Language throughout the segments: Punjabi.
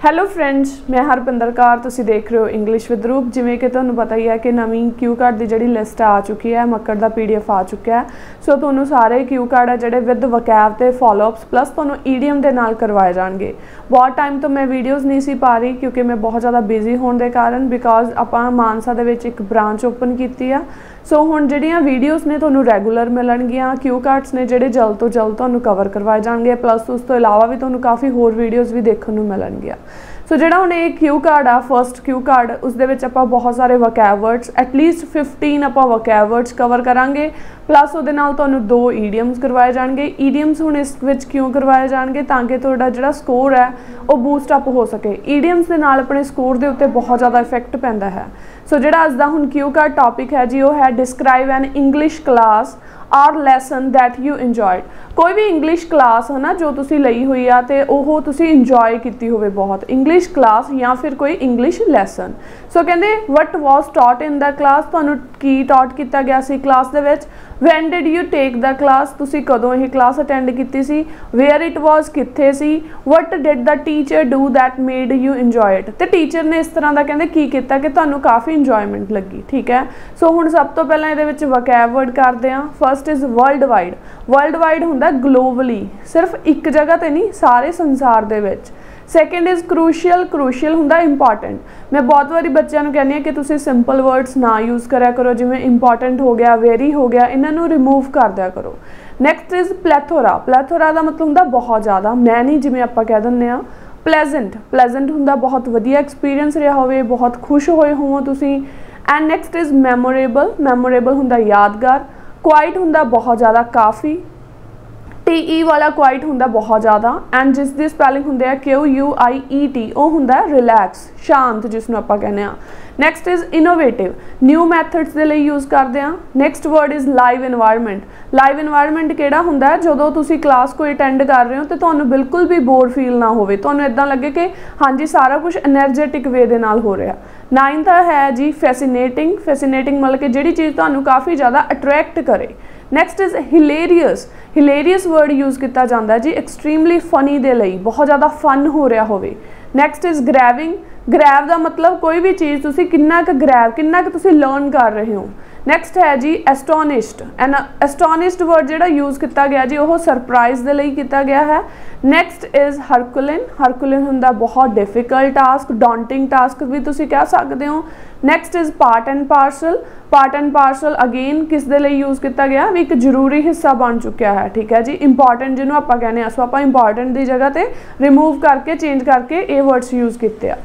ਹੈਲੋ ਫਰੈਂਡਸ ਮੈਂ ਹਰਪਿੰਦਰ ਕੌਰ, ਤੁਸੀਂ ਦੇਖ ਰਹੇ ਹੋ ਇੰਗਲਿਸ਼ ਵਿਦ ਰੂਪ ਜਿਵੇਂ ਕਿ ਤੁਹਾਨੂੰ ਪਤਾ ਹੀ ਹੈ ਕਿ ਨਵੀਂ ਕਿਊ ਕਾਰਡ ਦੀ ਜਿਹੜੀ ਲਿਸਟ ਆ ਚੁੱਕੀ ਹੈ, ਮੱਕੜ ਦਾ ਪੀਡੀਐਫ ਆ ਚੁੱਕਿਆ ਹੈ। ਸੋ ਤੁਹਾਨੂੰ ਸਾਰੇ ਕਿਊ ਕਾਰਡ ਆ ਜਿਹੜੇ ਵਿਦ ਵਕੈਬ ਤੇ ਫਾਲੋਅਪਸ ਪਲੱਸ ਤੁਹਾਨੂੰ ਈਡੀਐਮ ਦੇ ਨਾਲ ਕਰਵਾਏ ਜਾਣਗੇ। ਬਹੁਤ ਟਾਈਮ ਤੋਂ ਮੈਂ ਵੀਡੀਓਜ਼ ਨਹੀਂ ਸੀ ਪਾ ਰਹੀ ਕਿਉਂਕਿ ਮੈਂ ਬਹੁਤ ਜ਼ਿਆਦਾ ਬਿਜ਼ੀ ਹੋਣ ਦੇ ਕਾਰਨ ਬਿਕਾਜ਼ ਆਪਾਂ ਮਾਨਸਾ ਦੇ ਵਿੱਚ ਇੱਕ ਬ੍ਰਾਂਚ ਓਪਨ ਕੀਤੀ ਆ। ਸੋ ਹੁਣ ਜਿਹੜੀਆਂ ਵੀਡੀਓਜ਼ ਨੇ ਤੁਹਾਨੂੰ ਰੈਗੂਲਰ ਮਿਲਣਗੀਆਂ ਕਿਊ ਕਾਰਡਸ ਨੇ ਜਿਹੜੇ ਜਲਦ ਤੋਂ ਜਲਦ ਤੁਹਾਨੂੰ ਕਵਰ ਕਰਵਾਏ ਜਾਣਗੇ ਪਲੱਸ ਉਸ ਤੋਂ ਇਲਾਵਾ ਵੀ ਤੁਹਾਨੂੰ ਕਾਫੀ ਹੋਰ ਵੀਡੀਓਜ਼ ਵੀ ਦੇਖਣ ਨੂੰ ਮਿਲਣਗੀਆਂ। ਸੋ ਜਿਹੜਾ ਹੁਣ ਇਹ ਕਿਊ ਕਾਰਡ ਆ ਫਰਸਟ ਕਿਊ ਕਾਰਡ ਉਸ ਦੇ ਵਿੱਚ ਆਪਾਂ ਬਹੁਤ ਸਾਰੇ ਵਕੈਬ ਵਰਡਸ ਐਟਲੀਸਟ 15 ਆਪਾਂ ਵਕੈਬ ਵਰਡਸ ਕਵਰ ਕਰਾਂਗੇ। ਪਲੱਸ ਉਹਦੇ ਨਾਲ ਤੁਹਾਨੂੰ ਦੋ ਈਡੀਅਮਸ ਕਰਵਾਏ ਜਾਣਗੇ। ਈਡੀਅਮਸ ਹੁਣ ਇਸ ਵਿੱਚ ਕਿਉਂ ਕਰਵਾਏ ਜਾਣਗੇ? ਤਾਂ ਕਿ ਤੁਹਾਡਾ ਜਿਹੜਾ ਸਕੋਰ ਹੈ, ਉਹ ਬੂਸਟ ਅਪ ਹੋ ਸਕੇ। ਈਡੀਅਮਸ ਦੇ ਨਾਲ ਆਪਣੇ ਸਕੋਰ ਦੇ ਉੱਤੇ ਬਹੁਤ ਜ਼ਿਆਦਾ ਇਫੈਕਟ ਪੈਂਦਾ ਹੈ। ਸੋ ਜਿਹੜਾ ਅੱਜ ਦਾ ਹੁਣ ਕਿਊ ਕਾਰਡ ਟਾਪਿਕ ਹੈ ਜੀ, ਉਹ ਹੈ describe an English class or lesson that you enjoyed ਕੋਈ ਵੀ ਇੰਗਲਿਸ਼ ਕਲਾਸ ਹੈ ਨਾ ਜੋ ਤੁਸੀਂ ਲਈ ਹੋਈ ਆ ਤੇ ਉਹ ਤੁਸੀਂ ਇੰਜੋਏ ਕੀਤੀ ਹੋਵੇ ਬਹੁਤ। ਇੰਗਲਿਸ਼ ਕਲਾਸ ਜਾਂ ਫਿਰ ਕੋਈ ਇੰਗਲਿਸ਼ ਲੈਸਨ ਸੋ ਕਹਿੰਦੇ ਵਟ ਵਾਸ ਟਾਟ ਇਨ ਦਾ ਕਲਾਸ ਤੁਹਾਨੂੰ ਕੀ ਟਾਟ ਕੀਤਾ ਗਿਆ ਸੀ ਕਲਾਸ ਦੇ ਵਿੱਚ? When did you take the class ਤੁਸੀਂ ਕਦੋਂ ਇਹ ਕਲਾਸ ਅਟੈਂਡ ਕੀਤੀ ਸੀ? ਵੇਅਰ ਇਟ ਵਾਸ ਕਿੱਥੇ ਸੀ? What did the teacher do that made you enjoy it ਤੇ ਟੀਚਰ ਨੇ ਇਸ ਤਰ੍ਹਾਂ ਦਾ ਕਹਿੰਦੇ ਕੀ ਕੀਤਾ ਕਿ ਤੁਹਾਨੂੰ ਕਾਫੀ ਇੰਜੋਇਮੈਂਟ ਲੱਗੀ, ਠੀਕ ਹੈ? ਸੋ ਹੁਣ ਸਭ ਤੋਂ ਪਹਿਲਾਂ ਇਹਦੇ ਵਿੱਚ ਵਕੈਬ ਵਰਡ ਕਰਦੇ ਆ first is world wide world wide ਹੁੰਦਾ ਗਲੋਬਲੀ ਸਿਰਫ ਇੱਕ ਜਗ੍ਹਾ ਤੇ ਨਹੀਂ, ਸਾਰੇ ਸੰਸਾਰ ਦੇ ਵਿੱਚ। ਸੈਕੰਡ ਇਜ਼ ਕ੍ਰੂਸ਼ੀਅਲ ਕ੍ਰੂਸ਼ੀਅਲ ਹੁੰਦਾ ਇੰਪੋਰਟੈਂਟ ਮੈਂ ਬਹੁਤ ਵਾਰੀ ਬੱਚਿਆਂ ਨੂੰ ਕਹਿੰਦੀ ਆ ਕਿ ਤੁਸੀਂ ਸਿੰਪਲ ਵਰਡਸ ਨਾ ਯੂਜ਼ ਕਰਿਆ ਕਰੋ, ਜਿਵੇਂ ਇੰਪੋਰਟੈਂਟ ਹੋ ਗਿਆ ਵੈਰੀ ਹੋ ਗਿਆ, ਇਹਨਾਂ ਨੂੰ ਰਿਮੂਵ ਕਰ ਦਿਆ ਕਰੋ। ਨੈਕਸਟ ਇਜ਼ ਪਲੈਥੋਰਾ ਪਲੈਥੋਰਾ ਦਾ ਮਤਲਬ ਹੁੰਦਾ ਬਹੁਤ ਜ਼ਿਆਦਾ। ਮੈਂ ਨਹੀਂ ਜਿਵੇਂ ਆਪਾਂ ਕਹਿ ਦਿੰਦੇ ਆ ਪਲੇਜ਼ੈਂਟ ਪਲੇਜ਼ੈਂਟ ਹੁੰਦਾ ਬਹੁਤ ਵਧੀਆ ਐਕਸਪੀਰੀਅੰਸ ਰਿਹਾ ਹੋਵੇ, ਬਹੁਤ ਖੁਸ਼ ਹੋਏ ਹੋਵੋ ਤੁਸੀਂ। And next is memorable memorable ਹੁੰਦਾ ਯਾਦਗਾਰ। ਕੁਆਇਟ ਹੁੰਦਾ ਬਹੁਤ ਜ਼ਿਆਦਾ ਕਾਫੀ ਟੀ ਈ e ਵਾਲਾ ਕੁਆਇਟ ਹੁੰਦਾ ਬਹੁਤ ਜ਼ਿਆਦਾ ਐਂਡ ਜਿਸ ਦੀ ਸਪੈਲਿੰਗ ਹੁੰਦੇ ਆ ਕਿਊ ਯੂ ਆਈ ਈ ਟੀ ਉਹ ਹੁੰਦਾ ਰਿਲੈਕਸ ਸ਼ਾਂਤ ਜਿਸ ਨੂੰ ਆਪਾਂ ਕਹਿੰਦੇ ਆ next is innovative new methods ਦੇ ਲਈ ਯੂਜ਼ ਕਰਦੇ ਆ next word is live environment live environment ਕਿਹੜਾ ਹੁੰਦਾ ਜਦੋਂ ਤੁਸੀਂ ਕਲਾਸ ਕੋਈ ਅਟੈਂਡ ਕਰ ਰਹੇ ਹੋ ਤੇ ਤੁਹਾਨੂੰ ਬਿਲਕੁਲ ਵੀ ਬੋਰ ਫੀਲ ਨਾ ਹੋਵੇ। ਤੁਹਾਨੂੰ ਇਦਾਂ ਲੱਗੇ ਕਿ ਹਾਂਜੀ, ਸਾਰਾ ਕੁਝ એનર્ਜੈਟਿਕ ਵੇ ਦੇ ਨਾਲ ਹੋ ਰਿਹਾ। ਨਾਈਨਥ ਹੈ ਜੀ ਫੈਸੀਨੇਟਿੰਗ ਫੈਸੀਨੇਟਿੰਗ ਮਤਲਬ ਕਿ ਜਿਹੜੀ ਚੀਜ਼ ਤੁਹਾਨੂੰ ਕਾਫੀ ਜ਼ਿਆਦਾ ਅਟਰੈਕਟ ਕਰੇ। Next is hilarious hilarious word use ਕੀਤਾ ਜਾਂਦਾ ਜੀ ਐਕਸਟ੍ਰੀਮਲੀ ਫਨੀ ਦੇ ਲਈ, ਬਹੁਤ ਜ਼ਿਆਦਾ ਫਨ ਹੋ ਰਿਹਾ ਹੋਵੇ। ਨੈਕਸਟ ਇਜ਼ ਗ੍ਰੈਵਿੰਗ ਗ੍ਰੈਵ ਦਾ ਮਤਲਬ ਕੋਈ ਵੀ ਚੀਜ਼ ਤੁਸੀਂ ਕਿੰਨਾ ਕੁ ਗ੍ਰੈਵ ਕਿੰਨਾ ਕੁ ਤੁਸੀਂ ਲਰਨ ਕਰ ਰਹੇ ਹੋ। ਨੈਕਸਟ ਹੈ ਜੀ ਐਸਟੋਨਿਸ਼ਡ ਐਨ ਐਸਟੋਨਿਸ਼ਡ ਵਰਡ ਜਿਹੜਾ ਯੂਜ਼ ਕੀਤਾ ਗਿਆ ਜੀ, ਉਹ ਸਰਪ੍ਰਾਈਜ਼ ਦੇ ਲਈ ਕੀਤਾ ਗਿਆ ਹੈ। ਨੈਕਸਟ ਇਜ਼ ਹਰਕੁਲਿਨ ਹਰਕੁਲਿਨ ਹੁੰਦਾ ਬਹੁਤ ਡਿਫਿਕਲਟ ਟਾਸਕ ਡੌਂਟਿੰਗ ਟਾਸਕ ਵੀ ਤੁਸੀਂ ਕਹਿ ਸਕਦੇ ਹੋ। Next is part and parcel part and parcel again ਕਿਸ ਦੇ ਲਈ ਯੂਜ਼ ਕੀਤਾ ਗਿਆ? ਵੀ ਇੱਕ ਜ਼ਰੂਰੀ ਹਿੱਸਾ ਬਣ ਚੁੱਕਿਆ ਹੈ, ਠੀਕ ਹੈ ਜੀ। ਇੰਪੋਰਟੈਂਟ ਜਿਹਨੂੰ ਆਪਾਂ ਕਹਿੰਦੇ ਆ ਸੋ ਆਪਾਂ ਇੰਪੋਰਟੈਂਟ ਦੀ ਜਗ੍ਹਾ ਤੇ ਰਿਮੂਵ ਕਰਕੇ ਚੇਂਜ ਕਰਕੇ ਇਹ ਵਰਡਸ ਯੂਜ਼ ਕੀਤੇ ਆ।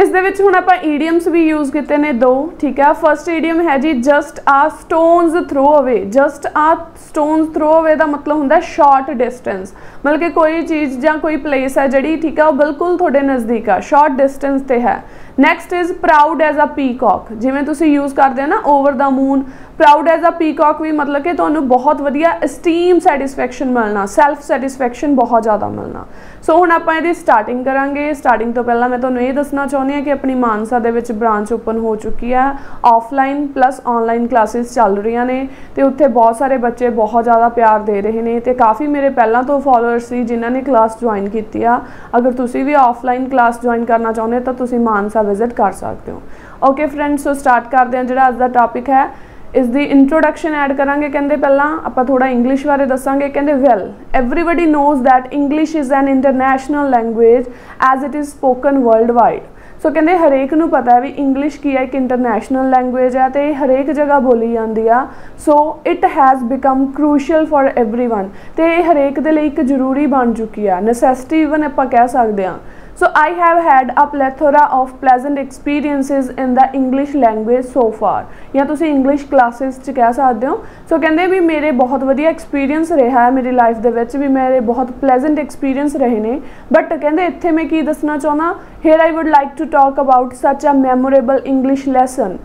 ਇਸ ਦੇ ਵਿੱਚ ਹੁਣ ਆਪਾਂ ਈਡੀਅਮਸ ਵੀ ਯੂਜ਼ ਕੀਤੇ ਨੇ ਦੋ, ਠੀਕ ਹੈ ਫਰਸਟ ਈਡੀਅਮ ਹੈ ਜੀ just a stones throw away just a stones throw away ਦਾ ਮਤਲਬ ਹੁੰਦਾ ਸ਼ਾਰਟ ਡਿਸਟੈਂਸ ਮਤਲਬ ਕਿ ਕੋਈ ਚੀਜ਼ ਜਾਂ ਕੋਈ ਪਲੇਸ ਹੈ ਜਿਹੜੀ, ਠੀਕ ਹੈ ਉਹ ਬਿਲਕੁਲ ਤੁਹਾਡੇ ਨਜ਼ਦੀਕ ਆ ਸ਼ਾਰਟ ਡਿਸਟੈਂਸ ਤੇ ਹੈ। Next is proud as a peacock ਜਿਵੇਂ ਤੁਸੀਂ ਯੂਜ਼ ਕਰਦੇ ਹੋ ਨਾ over the moon proud as a peacock ਵੀ ਮਤਲਬ ਕਿ ਤੁਹਾਨੂੰ ਬਹੁਤ ਵਧੀਆ ਅਸਟੀਮ ਸੈਟੀਸਫੈਕਸ਼ਨ ਮਿਲਣਾ ਸੈਲਫ ਸੈਟੀਸਫੈਕਸ਼ਨ ਬਹੁਤ ਜ਼ਿਆਦਾ ਮਿਲਣਾ। ਸੋ ਹੁਣ ਆਪਾਂ ਇਹਦੀ ਸਟਾਰਟਿੰਗ ਕਰਾਂਗੇ। ਸਟਾਰਟਿੰਗ ਤੋਂ ਪਹਿਲਾਂ ਮੈਂ ਤੁਹਾਨੂੰ ਇਹ ਦੱਸਣਾ ਚਾਹੁੰਦੀ ਹਾਂ ਕਿ ਆਪਣੀ ਮਾਨਸਾ ਦੇ ਵਿੱਚ ਬ੍ਰਾਂਚ ਓਪਨ ਹੋ ਚੁੱਕੀ ਹੈ। ਆਫਲਾਈਨ ਪਲੱਸ ਆਨਲਾਈਨ ਕਲਾਸਿਸ ਚੱਲ ਰਹੀਆਂ ਨੇ ਤੇ ਉੱਥੇ ਬਹੁਤ ਸਾਰੇ ਬੱਚੇ ਬਹੁਤ ਜ਼ਿਆਦਾ ਪਿਆਰ ਦੇ ਰਹੇ ਨੇ ਤੇ ਕਾਫੀ ਮੇਰੇ ਪਹਿਲਾਂ ਤੋਂ ਫਾਲੋਅਰਸ ਸੀ ਜਿਨ੍ਹਾਂ ਨੇ ਕਲਾਸ ਜੁਆਇਨ ਕੀਤੀ ਆ। ਅਗਰ ਤੁਸੀਂ ਵੀ ਆਫਲਾਈਨ ਕਲਾਸ ਜੁਆਇਨ ਕਰਨਾ ਚਾਹੁੰਦੇ ਤਾਂ ਤੁਸੀਂ ਮਾਨਸਾ ਵਿਜ਼ਿਟ ਕਰ ਸਕਦੇ ਹੋ। ਓਕੇ ਫਰੈਂਡਸ ਸੋ ਸਟਾਰਟ ਕਰਦੇ ਹਾਂ। ਜਿਹੜਾ ਅੱਜ ਦਾ ਟਾਪਿਕ ਹੈ ਇਸ ਦੀ ਇੰਟਰੋਡਕਸ਼ਨ ਐਡ ਕਰਾਂਗੇ, ਕਹਿੰਦੇ ਪਹਿਲਾਂ ਆਪਾਂ ਥੋੜਾ ਇੰਗਲਿਸ਼ ਬਾਰੇ ਦੱਸਾਂਗੇ, ਕਹਿੰਦੇ well everybody knows that English is an international language as it is spoken world wide so ਕਹਿੰਦੇ, ਹਰੇਕ ਨੂੰ ਪਤਾ ਹੈ ਵੀ ਇੰਗਲਿਸ਼ ਕੀ ਹੈ, ਇੱਕ ਇੰਟਰਨੈਸ਼ਨਲ ਲੈਂਗੁਏਜ ਹੈ ਤੇ ਹਰੇਕ ਜਗ੍ਹਾ ਬੋਲੀ ਜਾਂਦੀ ਆ। So it has become crucial for everyone ਤੇ ਇਹ ਹਰੇਕ ਦੇ ਲਈ ਇੱਕ ਜ਼ਰੂਰੀ ਬਣ ਚੁੱਕੀ ਆ। ਨੈਸੈਸਿਟੀ ਇਵਨ ਆਪਾਂ ਕਹਿ ਸਕਦੇ ਆ So, I have had a plethora of pleasant experiences in the English language so far. ਜਾਂ ਤੁਸੀਂ ਇੰਗਲਿਸ਼ ਕਲਾਸਿਸ 'ਚ ਕਹਿ ਸਕਦੇ ਹੋ। ਸੋ ਕਹਿੰਦੇ ਵੀ ਮੇਰੇ ਬਹੁਤ ਵਧੀਆ ਐਕਸਪੀਰੀਅੰਸ ਰਿਹਾ ਹੈ ਮੇਰੀ ਲਾਈਫ ਦੇ ਵਿੱਚ, ਵੀ ਮੇਰੇ ਬਹੁਤ ਪਲੇਜ਼ੈਂਟ ਐਕਸਪੀਰੀਅੰਸ ਰਹੇ ਨੇ। ਬਟ ਕਹਿੰਦੇ ਇੱਥੇ ਮੈਂ ਕੀ ਦੱਸਣਾ ਚਾਹੁੰਦਾ here I would like to talk about such a memorable English lesson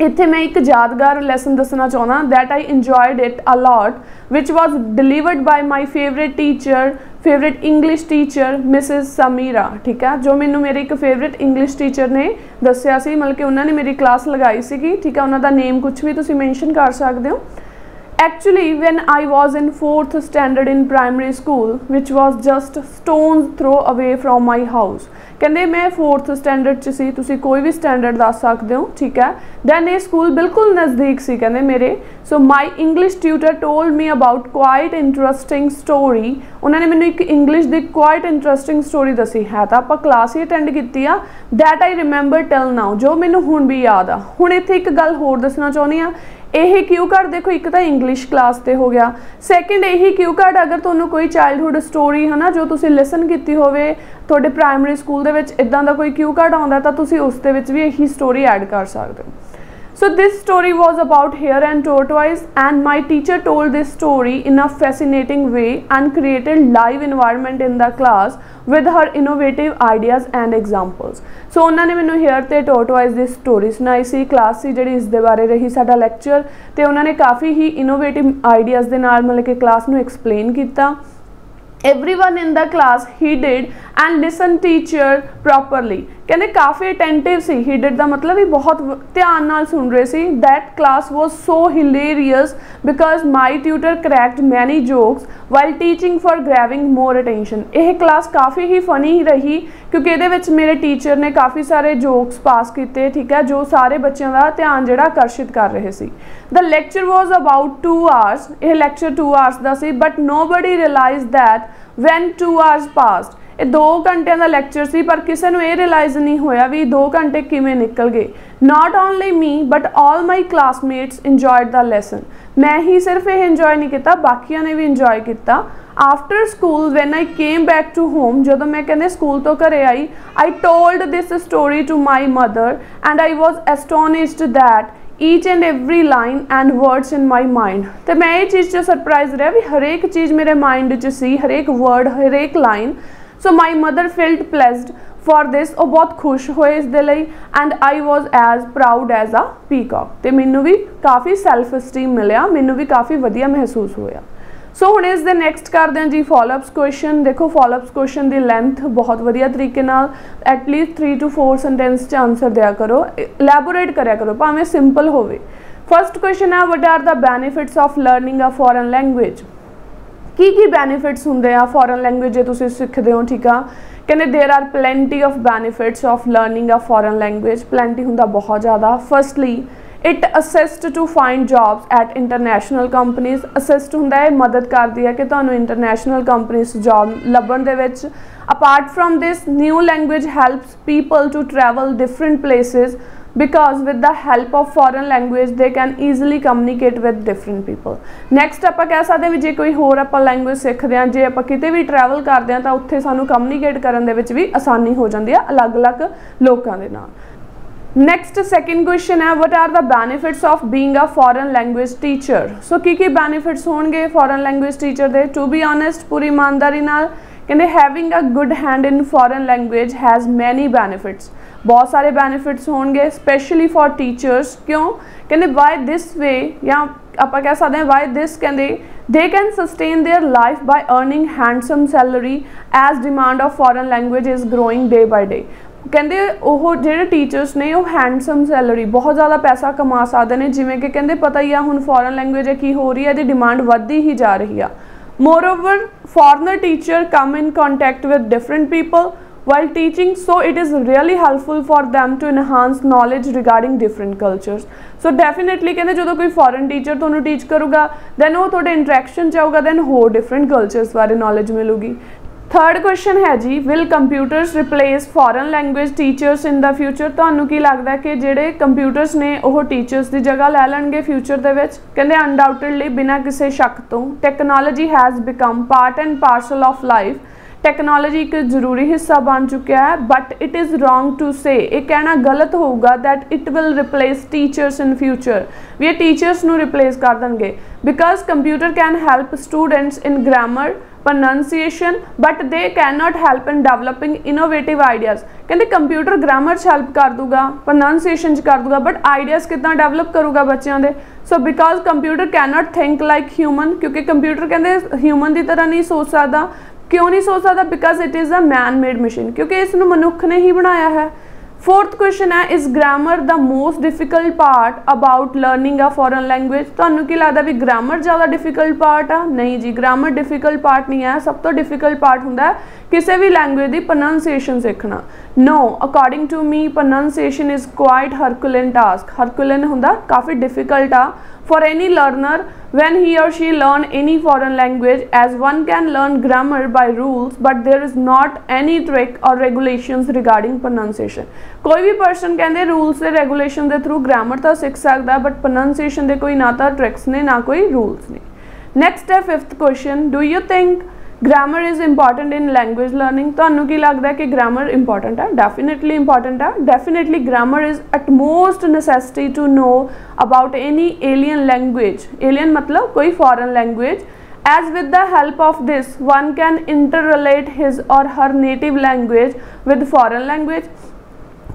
ਇੱਥੇ ਮੈਂ ਇੱਕ ਯਾਦਗਾਰ ਲੈਸਨ ਦੱਸਣਾ ਚਾਹੁੰਦਾ, that I enjoyed it a lot, which was delivered by my favorite teacher, favorite English teacher Mrs. Samira, ਠੀਕ ਹੈ ਜੋ ਮੈਨੂੰ ਮੇਰੇ ਇੱਕ ਫੇਵਰਿਟ ਇੰਗਲਿਸ਼ ਟੀਚਰ ਨੇ ਦੱਸਿਆ ਸੀ, ਮਤਲਬ ਕਿ ਉਹਨਾਂ ਨੇ ਮੇਰੀ ਕਲਾਸ ਲਗਾਈ ਸੀਗੀ, ਠੀਕ ਹੈ ਉਹਨਾਂ ਦਾ ਨੇਮ ਕੁਝ ਵੀ ਤੁਸੀਂ ਮੈਂਸ਼ਨ ਕਰ ਸਕਦੇ ਹੋ Actually, when I was in 4th standard in primary school, which was just stone's throw away from my house, ਕਹਿੰਦੇ ਮੈਂ 4th ਸਟੈਂਡਰਡ ਚ ਸੀ ਤੁਸੀਂ ਕੋਈ ਵੀ ਸਟੈਂਡਰਡ ਦੱਸ ਸਕਦੇ ਹੋ ਠੀਕ ਹੈ? ਦੈਨ ਇਹ ਸਕੂਲ ਬਿਲਕੁਲ ਨਜ਼ਦੀਕ ਸੀ ਕਹਿੰਦੇ ਮੇਰੇ। So my English tutor told me about quite interesting story ਉਹਨਾਂ ਨੇ ਮੈਨੂੰ ਇੱਕ ਇੰਗਲਿਸ਼ ਦੀ ਕੁਆਇਟ ਇੰਟਰਸਟਿੰਗ ਸਟੋਰੀ ਦੱਸੀ। ਹੈ ਤਾਂ ਆਪਾਂ ਕਲਾਸ ਹੀ ਅਟੈਂਡ ਕੀਤੀ ਆ। That I remember till now ਜੋ ਮੈਨੂੰ ਹੁਣ ਵੀ ਯਾਦ ਆ। ਹੁਣ ਇੱਥੇ ਇੱਕ ਗੱਲ ਹੋਰ ਦੱਸਣਾ ਚਾਹੁੰਦੀ ਆ। ਇਹ ਕਿਊ ਕਾਰਡ ਦੇਖੋ, ਇੱਕ ਤਾਂ ਇੰਗਲਿਸ਼ ਕਲਾਸ ਤੇ ਹੋ ਗਿਆ। ਸੈਕਿੰਡ ਇਹੀ ਕਿਊ ਕਾਰਡ ਅਗਰ ਤੁਹਾਨੂੰ ਕੋਈ ਚਾਈਲਡਹੂਡ ਸਟੋਰੀ ਹਨਾ, ਜੋ ਤੁਸੀਂ ਲਿਸਨ ਕੀਤੀ ਹੋਵੇ, ਤੁਹਾਡੇ ਪ੍ਰਾਇਮਰੀ ਸਕੂਲ ਦੇ ਵਿੱਚ ਇਦਾਂ ਦਾ ਕੋਈ ਕਿਊ ਕਾਰਡ ਆਉਂਦਾ, ਤਾਂ ਤੁਸੀਂ ਉਸ ਦੇ ਵਿੱਚ ਵੀ ਇਹੀ ਸਟੋਰੀ ਐਡ ਕਰ ਸਕਦੇ ਹੋ। So this story was about hare and tortoise and my teacher told this story in a fascinating way and created live environment in the class with her innovative ideas and examples. ਸੋ ਉਹਨਾਂ ਨੇ ਮੈਨੂੰ ਹੇਅਰ ਤੇ ਟੋਰਟਵਾਈਜ਼ ਦੀ ਸਟੋਰੀ ਸੁਣਾਈ ਸੀ ਕਲਾਸ ਸੀ ਜਿਹੜੀ ਇਸ ਦੇ ਬਾਰੇ ਰਹੀ ਸਾਡਾ ਲੈਕਚਰ ਤੇ ਉਹਨਾਂ ਨੇ ਕਾਫੀ ਹੀ ਇਨੋਵੇਟਿਵ ਆਈਡੀਆਜ਼ ਦੇ ਨਾਲ ਮਤਲਬ ਕਿ ਕਲਾਸ ਨੂੰ ਐਕਸਪਲੇਨ ਕੀਤਾ everyone in the class heeded and listened teacher properly ਕਹਿੰਦੇ ਕਾਫੀ ਅਟੈਂਟਿਵ ਸੀ ਹੀਡਡ ਦਾ ਮਤਲਬ ਹੀ ਬਹੁਤ ਧਿਆਨ ਨਾਲ ਸੁਣ ਰਹੇ ਸੀ that class was so hilarious because my tutor cracked many jokes while teaching for grabbing more attention ਇਹ ਕਲਾਸ ਕਾਫੀ ਹੀ ਫਨੀ ਰਹੀ ਕਿਉਂਕਿ ਇਹਦੇ ਵਿੱਚ ਮੇਰੇ ਟੀਚਰ ਨੇ ਕਾਫੀ ਸਾਰੇ ਜੋਕਸ ਪਾਸ ਕੀਤੇ ਠੀਕ ਹੈ ਜੋ ਸਾਰੇ ਬੱਚਿਆਂ ਦਾ ਧਿਆਨ ਜਿਹੜਾ ਆਕਰਸ਼ਿਤ ਕਰ ਰਹੇ ਸੀ the lecture was about 2 hours ਇਹ ਲੈਕਚਰ 2 hours ਦਾ ਸੀ but nobody realized that when 2 hours passed. ਇਹ 2 ਘੰਟਿਆਂ ਦਾ ਲੈਕਚਰ ਸੀ, ਪਰ ਕਿਸੇ ਨੂੰ ਇਹ ਰਿਅਲਾਈਜ਼ ਨਹੀਂ ਹੋਇਆ ਵੀ 2 ਘੰਟੇ ਕਿਵੇਂ ਨਿਕਲ ਗਏ। Not only me but all my classmates enjoyed the lesson ਮੈਂ ਹੀ ਸਿਰਫ ਇਹ ਇੰਜੋਏ ਨਹੀਂ ਕੀਤਾ, ਬਾਕੀਆਂ ਨੇ ਵੀ ਇੰਜੋਏ ਕੀਤਾ। After school when I came back to home ਜਦੋਂ ਮੈਂ ਕਹਿੰਦੇ ਸਕੂਲ ਤੋਂ ਘਰੇ ਆਈ I told this story to my mother and I was astonished that each and every line and words in my mind ਤੇ ਮੈਂ ਇਹ ਚੀਜ਼ 'ਚ ਸਰਪ੍ਰਾਈਜ਼ ਰਿਹਾ ਵੀ ਹਰੇਕ ਚੀਜ਼ ਮੇਰੇ ਮਾਈਂਡ 'ਚ ਸੀ ਹਰੇਕ ਵਰਡ ਹਰੇਕ line so my mother filled pleased for this ਉਹ ਬਹੁਤ ਖੁਸ਼ ਹੋਏ ਇਸ ਦੇ ਲਈ and I was as proud as a peacock ਤੇ ਮੈਨੂੰ ਵੀ ਕਾਫੀ ਸੈਲਫ ਅਸਟੀਮ ਮਿਲਿਆ ਮੈਨੂੰ ਵੀ ਕਾਫੀ ਵਧੀਆ ਮਹਿਸੂਸ ਹੋਇਆ ਸੋ ਹੁਣ ਇਸ ਦੇ ਨੈਕਸਟ ਕਰਦੇ ਹਾਂ ਜੀ ਫਾਲੋਅਪਸ ਕੁਐਸਚਨ ਦੇਖੋ ਫਾਲੋਅਪਸ ਕੁਐਸਚਨ ਦੀ ਲੈਂਥ ਬਹੁਤ ਵਧੀਆ ਤਰੀਕੇ ਨਾਲ ਐਟ ਲੀਸਟ 3 ਟੂ 4 ਸੈਂਟੈਂਸ ਚ ਆਨਸਰ ਦਿਆ ਕਰੋ ਇਲੈਬੋਰੇਟ ਕਰਿਆ ਕਰੋ ਭਾਵੇਂ ਸਿੰਪਲ ਹੋਵੇ ਫਰਸਟ ਕੁਐਸਚਨ ਹੈ what are the benefits of learning a foreign language ਕੀ ਕੀ ਬੈਨੀਫਿਟਸ ਹੁੰਦੇ ਆ ਫੋਰਨ ਲੈਂਗੁਏਜ ਜੇ ਤੁਸੀਂ ਸਿੱਖਦੇ ਹੋ ਠੀਕ ਆ ਕਹਿੰਦੇ there are plenty of benefits of learning a foreign language plenty ਹੁੰਦਾ ਬਹੁਤ ਜ਼ਿਆਦਾ firstly it assist to find jobs at international ਕੰਪਨੀਆਂ ਅਸਿਸਟ ਹੁੰਦਾ ਹੈ ਮਦਦ ਕਰਦੀ ਹੈ ਕਿ ਤੁਹਾਨੂੰ ਇੰਟਰਨੈਸ਼ਨਲ ਕੰਪਨੀਆਂ ਜੌਬ ਲੱਭਣ ਦੇ ਵਿੱਚ। Apart from this new language helps people to travel different places because with the help of foreign language, they can easily communicate with different people. Next ਆਪਾਂ ਕਹਿ ਸਕਦੇ ਵੀ ਜੇ ਕੋਈ ਹੋਰ ਆਪਾਂ ਲੈਂਗੁਏਜ ਸਿੱਖਦੇ ਆ ਜੇ ਆਪਾਂ ਕਿਤੇ ਵੀ ਟਰੈਵਲ ਕਰਦੇ ਆ ਤਾਂ ਉੱਥੇ ਸਾਨੂੰ ਕਮਿਊਨੀਕੇਟ ਕਰਨ ਦੇ ਵਿੱਚ ਵੀ ਆਸਾਨੀ ਹੋ ਜਾਂਦੀ ਆ ਅਲੱਗ-ਅਲੱਗ ਲੋਕਾਂ ਦੇ ਨਾਲ। नेक्स्ट सेकेंड क्वेश्चन है what are the benefits of being a foreign language teacher so की की बेनिफिट्स होਣਗੇ ਫੋਰਨ ਲੈਂਗੁਏਜ ਟੀਚਰ ਦੇ ਟੂ ਬੀ ਓਨੈਸਟ ਪੂਰੀ ਇਮਾਨਦਾਰੀ ਨਾਲ ਕਹਿੰਦੇ having a good hand in foreign language has many benefits ਬਹੁਤ ਸਾਰੇ ਬੈਨੀਫਿਟਸ ਹੋਣਗੇ ਸਪੈਸ਼ਲੀ ਫॉर ਟੀਚਰਸ ਕਿਉਂ ਕਹਿੰਦੇ ਵਾਈ ਦਿਸ ਵੇ ਜਾਂ ਆਪਾਂ ਕਹਿ ਸਕਦੇ ਹਾਂ ਵਾਈ ਦਿਸ ਕਹਿੰਦੇ they can sustain their life by earning handsome salary as demand of foreign language is growing day by day ਕਹਿੰਦੇ ਉਹ ਜਿਹੜੇ ਟੀਚਰਸ ਨੇ, ਉਹ ਹੈਂਡਸਮ ਸੈਲਰੀ ਬਹੁਤ ਜ਼ਿਆਦਾ ਪੈਸਾ ਕਮਾ ਸਕਦੇ ਨੇ, ਜਿਵੇਂ ਕਿ ਕਹਿੰਦੇ ਪਤਾ ਹੀ ਆ ਹੁਣ ਫੋਰਨ ਲੈਂਗੁਏਜ ਕੀ ਹੋ ਰਹੀ ਹੈ, ਇਹਦੀ ਡਿਮਾਂਡ ਵੱਧਦੀ ਹੀ ਜਾ ਰਹੀ ਆ। Moreover foreigner teacher come in contact with different people while teaching, so it is really helpful for them to enhance knowledge regarding different cultures. So, definitely ਕਹਿੰਦੇ ਜਦੋਂ ਕੋਈ ਫੋਰਨ ਟੀਚਰ ਤੁਹਾਨੂੰ ਟੀਚ ਕਰੂਗਾ ਦੈਨ ਉਹ ਤੁਹਾਡੇ ਇੰਟਰੈਕਸ਼ਨ ਚ ਆਊਗਾ ਦੈਨ ਹੋਰ ਡਿਫਰੈਂਟ ਕਲਚਰਸ ਬਾਰੇ ਨੌਲੇਜ ਮਿਲੂਗੀ। ਥਰਡ ਕੁਐਸਚਨ ਹੈ ਜੀ will computers replace foreign language teachers in the future ਤੁਹਾਨੂੰ ਕੀ ਲੱਗਦਾ ਕਿ ਜਿਹੜੇ ਕੰਪਿਊਟਰਸ ਨੇ ਉਹ ਟੀਚਰਸ ਦੀ ਜਗ੍ਹਾ ਲੈ ਲੈਣਗੇ ਫਿਊਚਰ ਦੇ ਵਿੱਚ? ਕਹਿੰਦੇ ਅਨਡਾਊਟਡਲੀ ਬਿਨਾਂ ਕਿਸੇ ਸ਼ੱਕ ਤੋਂ। Technology has become part and parcel of life technology ਇੱਕ ਜ਼ਰੂਰੀ ਹਿੱਸਾ ਬਣ ਚੁੱਕਿਆ ਹੈ but it is wrong to say ਇਹ ਕਹਿਣਾ ਗਲਤ ਹੋਊਗਾ that it will replace teachers in future ਵੀ ਇਹ ਟੀਚਰਸ ਨੂੰ ਰਿਪਲੇਸ ਕਰ ਦੇਣਗੇ। Because computer can help students in grammar pronunciation, but they cannot help in developing innovative ideas. ਕਹਿੰਦੇ ਕੰਪਿਊਟਰ ਗ੍ਰਾਮਰ ਚ ਹੈਲਪ ਕਰ ਦੂਗਾ, pronunciation ਚ ਕਰ ਦੂਗਾ ਬਟ ਆਈਡੀਆਜ਼ ਕਿਦਾਂ ਡਿਵੈਲਪ ਕਰੂਗਾ ਬੱਚਿਆਂ ਦੇ? So because computer can't think like human ਕਿਉਂਕਿ ਕੰਪਿਊਟਰ ਕਹਿੰਦੇ ਹਿਊਮਨ ਦੀ ਤਰ੍ਹਾਂ ਨਹੀਂ ਸੋਚ ਸਕਦਾ, ਕਿਉਂ ਨਹੀਂ ਸੋਚ ਸਕਦਾ? Because it is a man made machine ਕਿਉਂਕਿ ਇਸ ਨੂੰ ਮਨੁੱਖ ਨੇ ਹੀ ਬਣਾਇਆ ਹੈ। ਫੋਰਥ ਕੁਐਸਚਨ ਹੈ is grammar the most difficult part about learning a foreign language ਤੁਹਾਨੂੰ ਕੀ ਲੱਗਦਾ ਵੀ ਗ੍ਰਾਮਰ ਜ਼ਿਆਦਾ ਡਿਫਿਕਲਟ ਪਾਰਟ ਆ? ਨਹੀਂ ਜੀ ਗ੍ਰਾਮਰ ਡਿਫਿਕਲਟ ਪਾਰਟ ਨਹੀਂ ਹੈ। ਸਭ ਤੋਂ ਡਿਫਿਕਲਟ ਪਾਰਟ ਹੁੰਦਾ ਹੈ ਕਿਸੇ ਵੀ ਲੈਂਗੁਏਜ ਦੀ ਪ੍ਰੋਨਾਂਸੀਏਸ਼ਨ ਸਿੱਖਣਾ। No according to me pronunciation is quite herculean task herculean ਹੁੰਦਾ ਕਾਫੀ ਡਿਫਿਕਲਟ ਆ। For any learner when he or she learn any foreign language as one can learn grammar by rules but there is not any trick or regulations regarding pronunciation ਕੋਈ ਵੀ ਪਰਸਨ ਕਹਿੰਦੇ ਰੂਲਸ ਤੇ ਰੈਗੂਲੇਸ਼ਨ ਦੇ ਥਰੂ ਗ੍ਰਾਮਰ ਤਾਂ ਸਿੱਖ ਸਕਦਾ ਬਟ ਪ੍ਰੋਨਾਂਸੀਏਸ਼ਨ ਦੇ ਕੋਈ ਨਾ ਤਾਂ ਟ੍ਰਿਕਸ ਨੇ ਨਾ ਕੋਈ ਰੂਲਸ ਨੇ ਨੈਕਸਟ ਹੈ fifth question do you think grammar is important in language learning ਤੁਹਾਨੂੰ ਕੀ ਲੱਗਦਾ ਹੈ ਕਿ ਗ੍ਰਾਮਰ ਇੰਪੋਰਟੈਂਟ ਹੈ ਡੈਫੀਨਿਟਲੀ ਇੰਪੋਰਟੈਂਟ ਹੈ definitely grammar is utmost necessity to know about any alien language alien ਮਤਲਬ ਕੋਈ foreign language as with the help of this, one can interrelate his or her native language with foreign language.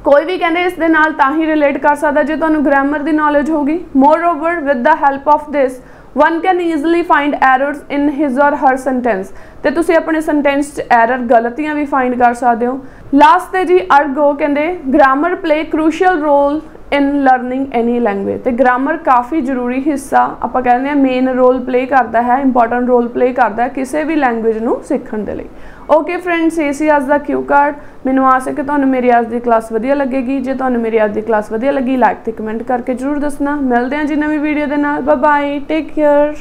ਕੋਈ ਵੀ ਕਹਿੰਦੇ ਇਸ ਦੇ ਨਾਲ ਤਾਂ ਹੀ ਰਿਲੇਟ ਕਰ ਸਕਦਾ ਜੇ ਤੁਹਾਨੂੰ ਗ੍ਰਾਮਰ ਦੀ ਨੌਲੇਜ ਹੋਗੀ moreover with the help of this one can easily find errors in his or her sentence ਤੇ ਤੁਸੀਂ ਆਪਣੇ ਸੈਂਟੈਂਸ 'ਚ ਐਰਰ ਗਲਤੀਆਂ ਵੀ ਫਾਈਂਡ ਕਰ ਸਕਦੇ ਹੋ। ਲਾਸਟ ਤੇ ਜੀ ਅਰਗੋ ਕਹਿੰਦੇ grammar play crucial role in learning any language ਤੇ ਗ੍ਰਾਮਰ ਕਾਫੀ ਜ਼ਰੂਰੀ ਹਿੱਸਾ, ਆਪਾਂ ਕਹਿੰਦੇ ਆ ਮੇਨ ਰੋਲ ਪਲੇ ਕਰਦਾ ਹੈ ਇੰਪੋਰਟੈਂਟ ਰੋਲ ਪਲੇ ਕਰਦਾ ਹੈ ਕਿਸੇ ਵੀ ਲੈਂਗੁਏਜ ਨੂੰ ਸਿੱਖਣ ਦੇ ਲਈ। ਓਕੇ ਫਰੈਂਡਸ ਇਹ ਸੀ ਅੱਜ ਦਾ ਕਿਊ ਕਾਰਡ ਮੈਨੂੰ ਆਸ ਹੈ ਕਿ ਤੁਹਾਨੂੰ ਮੇਰੀ ਅੱਜ ਦੀ ਕਲਾਸ ਵਧੀਆ ਲੱਗੇਗੀ। ਜੇ ਤੁਹਾਨੂੰ ਮੇਰੀ ਅੱਜ ਦੀ ਕਲਾਸ ਵਧੀਆ ਲੱਗੀ ਲਾਈਕ ਤੇ ਕਮੈਂਟ ਕਰਕੇ ਜਰੂਰ ਦੱਸਣਾ। ਮਿਲਦੇ ਹਾਂ ਜੀ ਨਵੀਂ ਵੀਡੀਓ ਦੇ ਨਾਲ। Bye bye take care